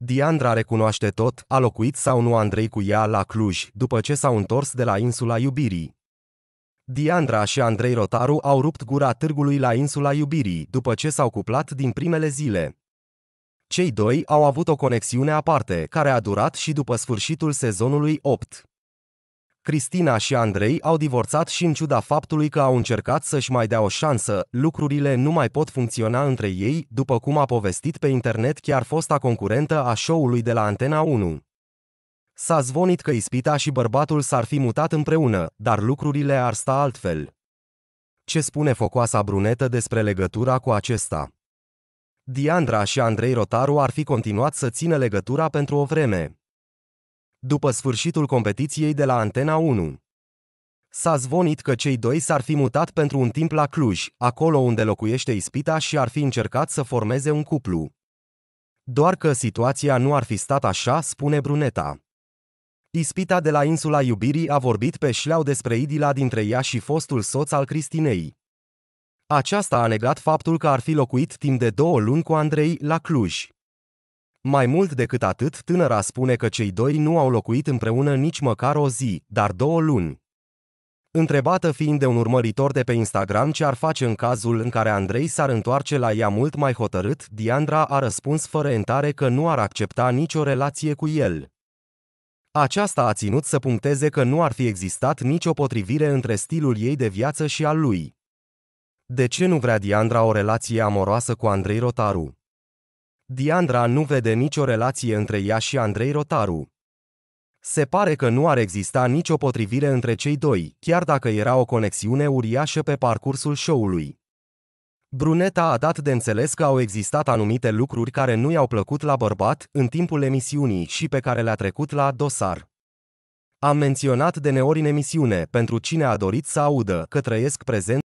Diandra recunoaște tot, a locuit sau nu Andrei cu ea la Cluj, după ce s-au întors de la insula iubirii. Diandra și Andrei Rotaru au rupt gura târgului la insula iubirii, după ce s-au cuplat din primele zile. Cei doi au avut o conexiune aparte, care a durat și după sfârșitul sezonului 8. Cristina și Andrei au divorțat și în ciuda faptului că au încercat să-și mai dea o șansă, lucrurile nu mai pot funcționa între ei, după cum a povestit pe internet chiar fosta concurentă a show-ului de la Antena 1. S-a zvonit că Ispita și bărbatul s-ar fi mutat împreună, dar lucrurile ar sta altfel. Ce spune focoasa brunetă despre legătura cu acesta? Diandra și Andrei Rotaru ar fi continuat să țină legătura pentru o vreme. După sfârșitul competiției de la Antena 1. S-a zvonit că cei doi s-ar fi mutat pentru un timp la Cluj, acolo unde locuiește Ispita și ar fi încercat să formeze un cuplu. Doar că situația nu ar fi stat așa, spune Bruneta. Ispita de la insula iubirii a vorbit pe șleau despre idila dintre ea și fostul soț al Cristinei. Aceasta a negat faptul că ar fi locuit timp de două luni cu Andrei la Cluj. Mai mult decât atât, tânăra spune că cei doi nu au locuit împreună nici măcar o zi, dar două luni. Întrebată fiind de un urmăritor de pe Instagram ce ar face în cazul în care Andrei s-ar întoarce la ea mult mai hotărât, Diandra a răspuns fără entare că nu ar accepta nicio relație cu el. Aceasta a ținut să puncteze că nu ar fi existat nicio potrivire între stilul ei de viață și al lui. De ce nu vrea Diandra o relație amoroasă cu Andrei Rotaru? Diandra nu vede nicio relație între ea și Andrei Rotaru. Se pare că nu ar exista nicio potrivire între cei doi, chiar dacă era o conexiune uriașă pe parcursul show-ului. Bruneta a dat de înțeles că au existat anumite lucruri care nu i-au plăcut la bărbat în timpul emisiunii și pe care le-a trecut la dosar. Am menționat de neori în emisiune, pentru cine a dorit să audă, că trăiesc prezent